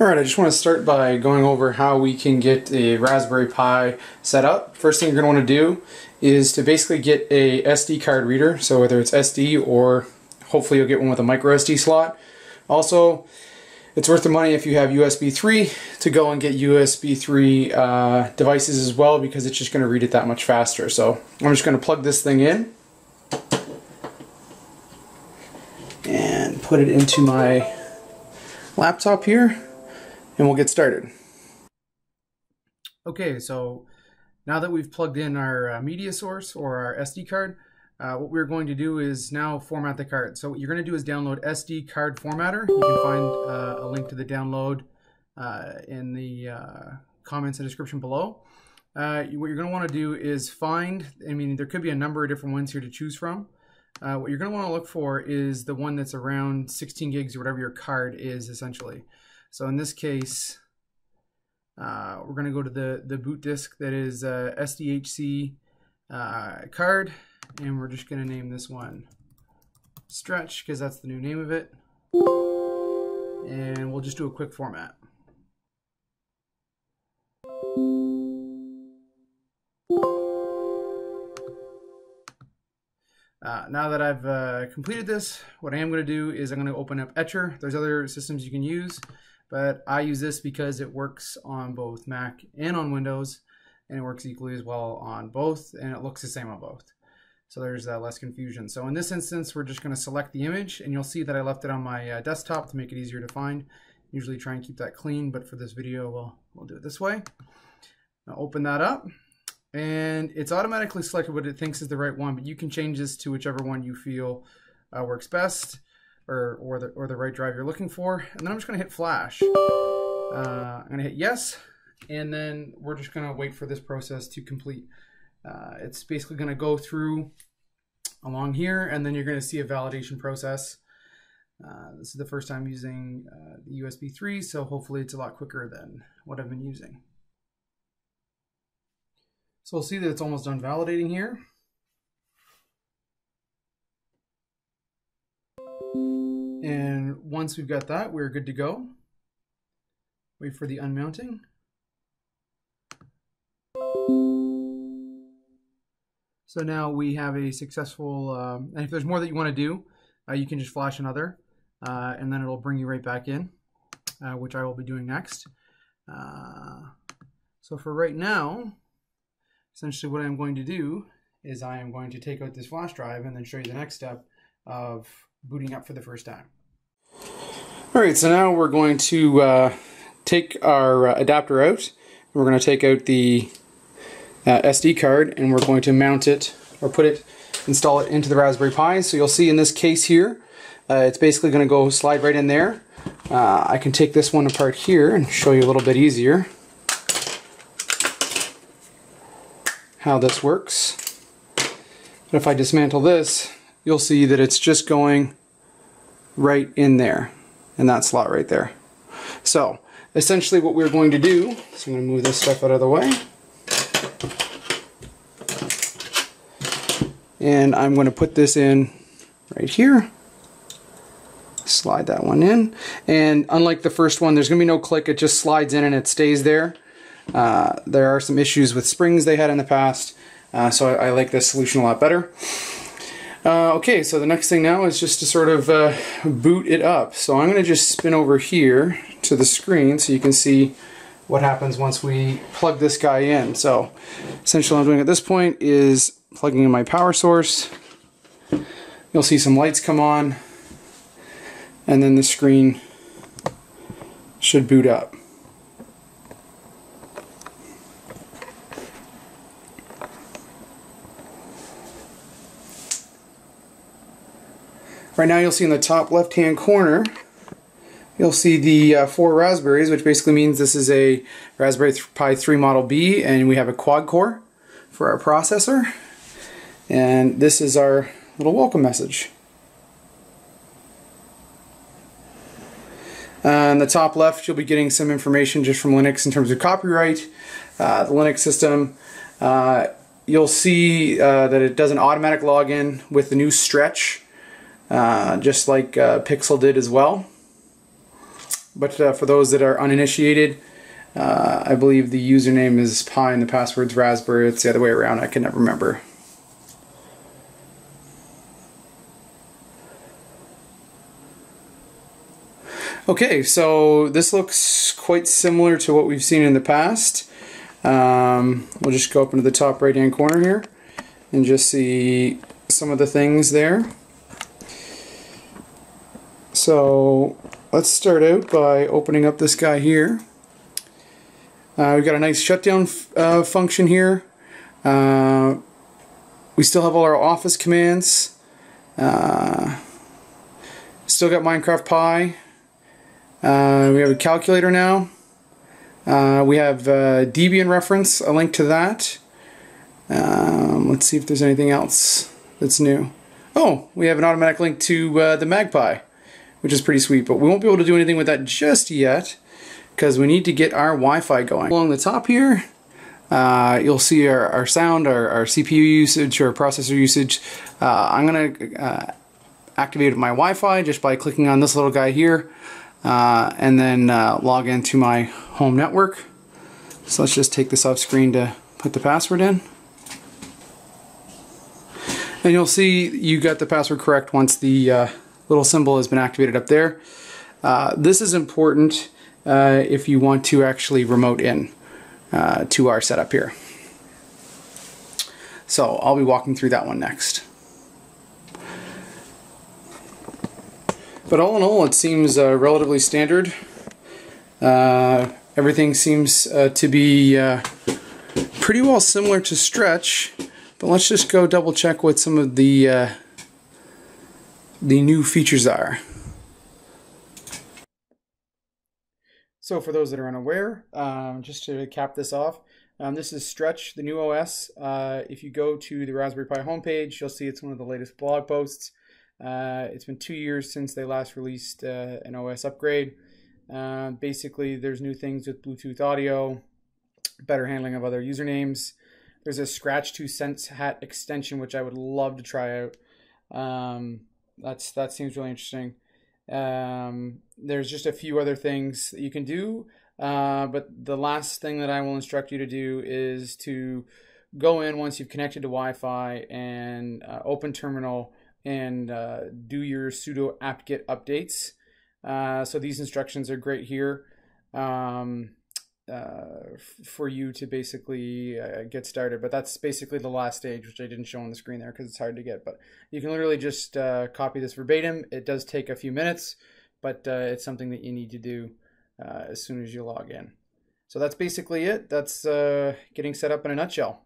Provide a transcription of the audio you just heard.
Alright, I just want to start by going over how we can get a Raspberry Pi set up. First thing you're going to want to do is to basically get a SD card reader, so whether it's SD or hopefully you'll get one with a micro SD slot. Also, it's worth the money if you have USB 3 to go and get USB 3 uh, devices as well because it's just going to read it that much faster. So I'm just going to plug this thing in and put it into my laptop here and we'll get started. Okay, so now that we've plugged in our uh, media source or our SD card, uh, what we're going to do is now format the card. So what you're going to do is download SD card formatter. You can find uh, a link to the download uh, in the uh, comments and description below. Uh, what you're going to want to do is find, I mean, there could be a number of different ones here to choose from. what you're going to want to look for is the one that's around 16 gigs or whatever your card is essentially. So in this case, uh, we're going to go to the, the boot disk that is uh, SDHC uh, card, and we're just going to name this one Stretch because that's the new name of it. And we'll just do a quick format. Uh, now that I've uh, completed this, what I am going to do is I'm going to open up Etcher. There's other systems you can use but I use this because it works on both Mac and on Windows, and it works equally as well on both, and it looks the same on both. So there's uh, less confusion. So in this instance, we're just going to select the image, and you'll see that I left it on my uh, desktop to make it easier to find. Usually try and keep that clean, but for this video, we'll, we'll do it this way. Now open that up, and it's automatically selected what it thinks is the right one, but you can change this to whichever one you feel uh, works best or, or, the, or the right drive you're looking for. And then I'm just going to hit flash. Uh, I'm to hit yes, and then we're just going to wait for this process to complete. Uh, it's basically going to go through along here, and then you're going to see a validation process. Uh, this is the first time using uh, the USB 3, so hopefully it's a lot quicker than what I've been using. So we'll see that it's almost done validating here. And once we've got that, we're good to go. Wait for the unmounting. So now we have a successful, um, and if there's more that you want to do, uh, you can just flash another, uh, and then it'll bring you right back in, uh, which I will be doing next. Uh, so for right now, essentially what I'm going to do is I am going to take out this flash drive and then show you the next step of booting up for the first time. All right, so now we're going to uh, take our uh, adapter out. We're going to take out the uh, SD card and we're going to mount it or put it, install it into the Raspberry Pi. So you'll see in this case here, uh, it's basically going to go slide right in there. Uh, I can take this one apart here and show you a little bit easier how this works. But if I dismantle this, you'll see that it's just going right in there in that slot right there. So essentially what we're going to do, so I'm going to move this stuff out of the way. And I'm going to put this in right here. Slide that one in. And unlike the first one, there's going to be no click. It just slides in and it stays there. Uh, there are some issues with springs they had in the past. Uh, so I, I like this solution a lot better. Uh, okay, so the next thing now is just to sort of uh, boot it up. So I'm going to just spin over here to the screen so you can see what happens once we plug this guy in. So essentially what I'm doing at this point is plugging in my power source. You'll see some lights come on and then the screen should boot up. Right now you'll see in the top left hand corner you'll see the uh, four raspberries which basically means this is a Raspberry Pi 3 Model B and we have a quad core for our processor and this is our little welcome message. Uh, on the top left you'll be getting some information just from Linux in terms of copyright, uh, the Linux system. Uh, you'll see uh, that it does an automatic login with the new stretch uh, just like uh, Pixel did as well. but uh, for those that are uninitiated, uh, I believe the username is Pi and the password's Raspberry. It's the other way around. I can never remember. Okay, so this looks quite similar to what we've seen in the past. Um, we'll just go up into the top right hand corner here and just see some of the things there. So let's start out by opening up this guy here. Uh, we've got a nice shutdown uh, function here. Uh, we still have all our office commands. Uh, still got Minecraft Pi. Uh, we have a calculator now. Uh, we have Debian reference, a link to that. Um, let's see if there's anything else that's new. Oh, we have an automatic link to the MagPi, which is pretty sweet, but we won't be able to do anything with that just yet because we need to get our Wi-Fi going. Along the top here, uh, you'll see our, our sound, our, our, CPU usage, our processor usage. Uh, I'm going to uh, activate my Wi-Fi just by clicking on this little guy here uh, and then uh, log into my home network. So let's just take this off screen to put the password in. And you'll see you got the password correct once the uh, little symbol has been activated up there. this is important if you want to actually remote in uh, to our setup here. So I'll be walking through that one next. But all in all, it seems uh, relatively standard. Uh, everything seems uh, to be uh, pretty well similar to Stretch, but let's just go double check what some of the uh, the new features are. So for those that are unaware, um, just to cap this off, um, this is Stretch, the new OS. Uh, if you go to the Raspberry Pi homepage, you'll see it's one of the latest blog posts. Uh, it's been two years since they last released uh, an OS upgrade. Uh, basically, there's new things with Bluetooth audio, better handling of other usernames. There's a Scratch to Sense Hat extension, which I would love to try out. Um, that's that seems really interesting. Um, there's just a few other things that you can do. Uh, but the last thing that I will instruct you to do is to go in once you've connected to Wi-Fi and uh, open terminal and uh, do your sudo apt-get updates. Uh, so these instructions are great here. Um, uh, for you to basically uh, get started. But that's basically the last stage, which I didn't show on the screen there because it's hard to get. But you can literally just uh, copy this verbatim. It does take a few minutes, but uh, it's something that you need to do uh, as soon as you log in. So that's basically it. That's uh, getting set up in a nutshell.